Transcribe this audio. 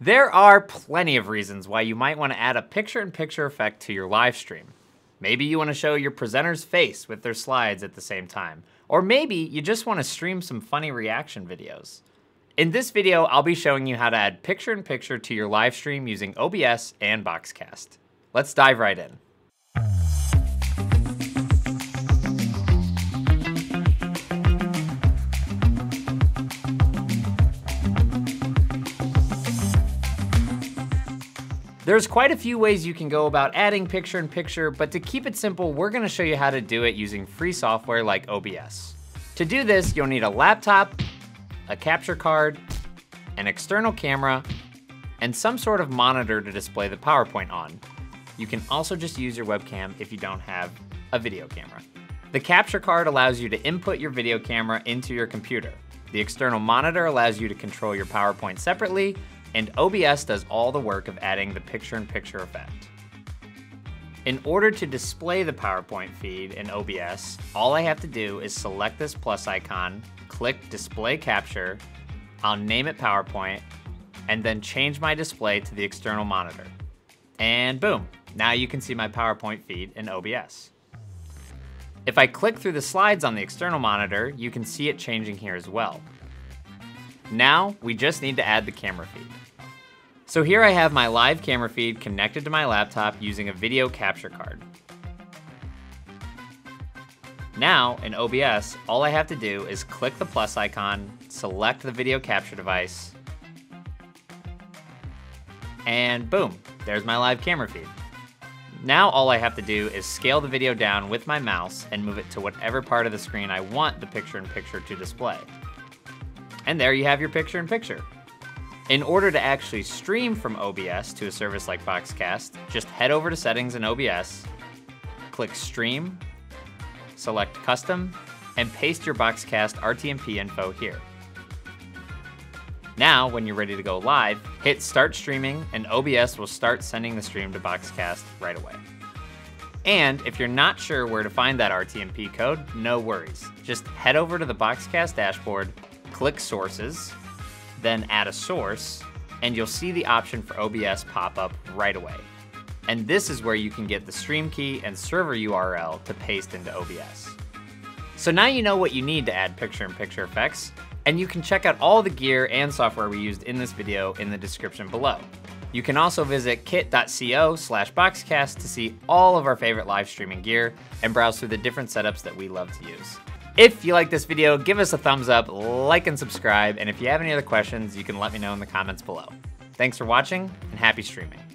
There are plenty of reasons why you might want to add a picture-in-picture effect to your live stream. Maybe you want to show your presenter's face with their slides at the same time. Or maybe you just want to stream some funny reaction videos. In this video, I'll be showing you how to add picture-in-picture to your live stream using OBS and BoxCast. Let's dive right in. There's quite a few ways you can go about adding picture-in-picture, but to keep it simple, we're gonna show you how to do it using free software like OBS. To do this, you'll need a laptop, a capture card, an external camera, and some sort of monitor to display the PowerPoint on. You can also just use your webcam if you don't have a video camera. The capture card allows you to input your video camera into your computer. The external monitor allows you to control your PowerPoint separately, and OBS does all the work of adding the picture-in-picture -picture effect. In order to display the PowerPoint feed in OBS, all I have to do is select this plus icon, click Display Capture, I'll name it PowerPoint, and then change my display to the external monitor. And boom, now you can see my PowerPoint feed in OBS. If I click through the slides on the external monitor, you can see it changing here as well. Now, we just need to add the camera feed. So here I have my live camera feed connected to my laptop using a video capture card. Now, in OBS, all I have to do is click the plus icon, select the video capture device, and boom, there's my live camera feed. Now all I have to do is scale the video down with my mouse and move it to whatever part of the screen I want the picture-in-picture -picture to display. And there you have your picture-in-picture. In order to actually stream from OBS to a service like BoxCast, just head over to Settings in OBS, click Stream, select Custom, and paste your BoxCast RTMP info here. Now, when you're ready to go live, hit Start Streaming and OBS will start sending the stream to BoxCast right away. And if you're not sure where to find that RTMP code, no worries. Just head over to the BoxCast dashboard click Sources, then add a source, and you'll see the option for OBS pop up right away. And this is where you can get the stream key and server URL to paste into OBS. So now you know what you need to add picture-in-picture -picture effects, and you can check out all the gear and software we used in this video in the description below. You can also visit kit.co slash boxcast to see all of our favorite live streaming gear and browse through the different setups that we love to use. If you like this video, give us a thumbs up, like and subscribe, and if you have any other questions, you can let me know in the comments below. Thanks for watching, and happy streaming.